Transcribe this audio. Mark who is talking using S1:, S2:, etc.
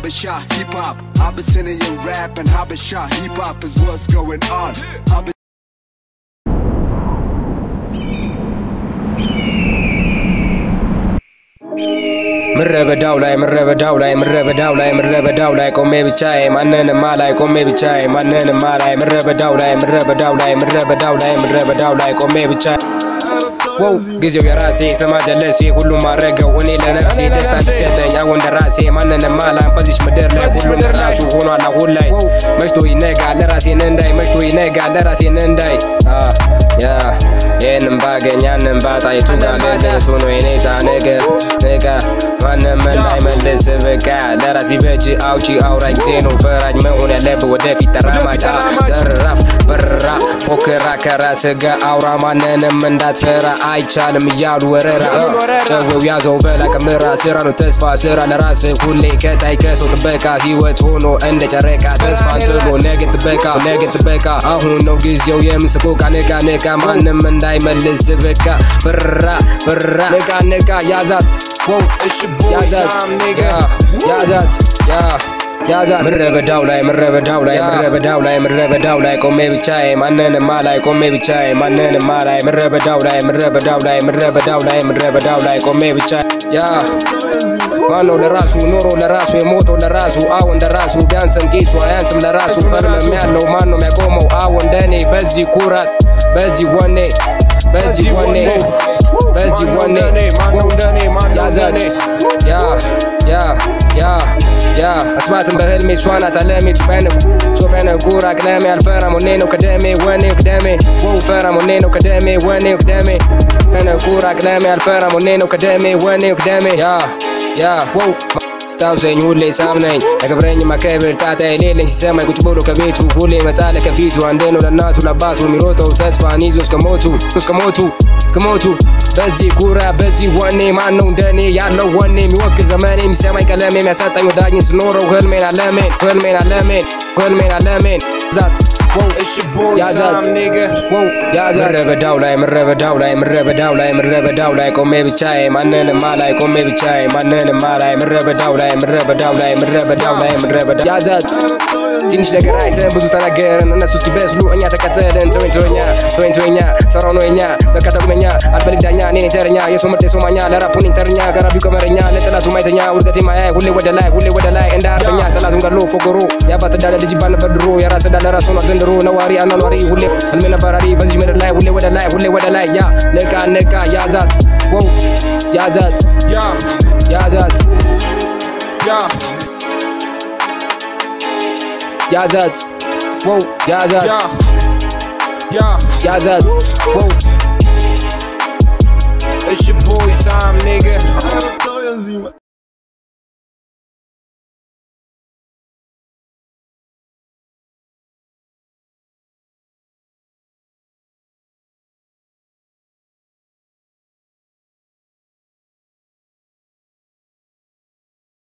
S1: Habesha hip hop, Abyssinian rap and Habesha hip hop is what's going on. Habesha
S2: ምድረ በዳው ላይ ምድረ በዳው ላይ ምድረ በዳው ላይ ምድረ በዳው ላይ ቆሜ ብቻዬ ማንንም አላይ ቆሜ ብቻዬ ማንንም አላይ ምድረ በዳው ላይ ምድረ በዳው ላይ ምድረ በዳው ላይ ምድረ በዳው ላይ ቆሜ ብቻ ወው! ጊዜው የራሴ ስማ ጀለሴ ሁሉም ማድረገው እኔ ለነፍሴ ደስታ እንዲሰጠኝ አሁን እንደራሴ ማንንም አላም። በዚች ምድር ላይ ሁሉም ራሱ ሆኗል አሁን ላይ። መሽቶ ይነጋል ለራሴን እንዳይ። መሽቶ ይነጋል ለራሴን እንዳይ። ይህንም ባገኝ ያንን ባጣ። የቱ ጋር ልደቱ ነው የኔታ ነገር ንቃ ማንም እንዳይመልስ በቃ። ለራስ ቢበጅ አውጪ አውራ። ጊዜ ነው ፈራጅ መሆን ያለብህ ወደፊት ተራማጅ። ዘራፍ በራ ፎክራ ከራስ ጋር አውራ። ማንንም እንዳትፈራ አይቻልም እያሉ ወረራ ጨዌው ያዘው በላ ቅምራ ስራ ነው ተስፋ ስራ ለራስ ሁሌ ከታይ ከሰው ጥበቃ ህይወት ሆኖ እንደ ጨረቃ ተስፋ ጥሎ ነገን ጥበቃ ነገን ጥበቃ አሁን ነው ጊዜው የምስቆቃ ንቃ ንቃ ማንም እንዳይመልስ በቃ በራ በራ ንቃ ንቃ ያዛት ያዛት ያዛት ያ ያዛት። ምድረ በዳው ላይ ምድረ በዳው ላይ ምድረ በዳው ላይ ምድረ በዳው ላይ ቆሜ ብቻዬ ማንንም አላይ ቆሜ ብቻዬ ማንንም አላይ ምድረ በዳው ላይ ምድረ በዳው ላይ ምድረ በዳው ላይ ምድረ በዳው ላይ ቆሜ ብቻ ያ ማነው ለራሱ? ኖሮ ለራሱ የሞተው ለራሱ አዎ እንደራሱ ቢያንስም ኪሱ አያንስም ለራሱ። ህልምም ያለው ማነው የሚያቆመው? አዎ እንደኔ በዚህ ኩራት በዚህ ወኔ በዚህ ወኔ በዚህ ወኔ ያዛት። ያ ያ ያ ያ አስማትን በህልሜ እሷናት አለሜ ጩቤነኩ ጩቤነኩ ራቅለሜ አልፈራም ወኔ ነው ከደሜ ወኔ ከደሜ ወው ፈራም ወኔ ነው ከደሜ ወኔ ከደሜ ነኩ ራቅለሜ አልፈራም ወኔ ነው ከደሜ ወኔ ከደሜ ያ ያ ወው ስታውሰኝ ሁሌ ሳምነኝ ለክብረኝ ማከብር ጣጣ የሌለኝ ሲሰማኝ ቁጭ ብሎ ከቤቱ ሁሌ መጣለ ከፊቱ አንዴ ነው ለእናቱ ለአባቱ የሚሮጠው ተስፋን ይዞ እስከ ሞቱ እስከ ሞቱ እስከ ሞቱ በዚህ ኩራ በዚህ ወኔ ማን ነው እንደኔ ያለው ወኔ የሚወክል ዘመኔ የሚሰማኝ ቀለሜ የሚያሳጣኝ ወዳጅን ስኖረው ህልሜን አለሜን ህልሜን አለሜን ህልሜን አለሜን ዛት ያዛት ወው ያዛት ምድረ በዳው ላይ ምድረ በዳው ላይ ምድረ በዳው ላይ ምድረ በዳው ላይ ቆሜ ብቻዬ ማንንም አላይ ቆሜ ብቻዬ ማንንም አላይ ምድረ በዳው ላይ ምድረ በዳው ላይ ምድረ በዳው ላይ ምድረ በዳው ያዛት ትንሽ ነገር አይተን ብዙ ተናገርን እነሱ እስኪበስሉ እኛ ተከተልን ተወኝ ተወኛ ተወኝ ተወኛ ሰራው ነው የኛ በቃ ተቁመኛ አልፈልግ ዳኛ እኔ ተረኛ የሰው ምርጥ የሰው ማኛ ለራፑን ተረኛ ገራቢው ቀመረኛ ለጠላቱ ማይተኛ ውድቀቴ ማያይ ሁሌ ወደ ላይ ሁሌ ወደ ላይ እንደ አርበኛ ጠላቱን ገድሎ ፎክሮ የአባት እንዳለ ልጅ ይባል ነበር ድሮ የራስ እንዳለ ራሱ ነው ዘንድሮ ነዋሪ አኗኗሪ ሁሌ ህልሜ ነባራሪ በዚህ ምድር ላይ ሁሌ ወደ ላይ ሁሌ ወደ ላይ ያ ነቃ ነቃ ያዛት ወው ያዛት ያዛት Yazat. Whoa, Yazat. Yeah. Yeah. Yazat. Whoa.
S3: It's your boy, Sam, nigga.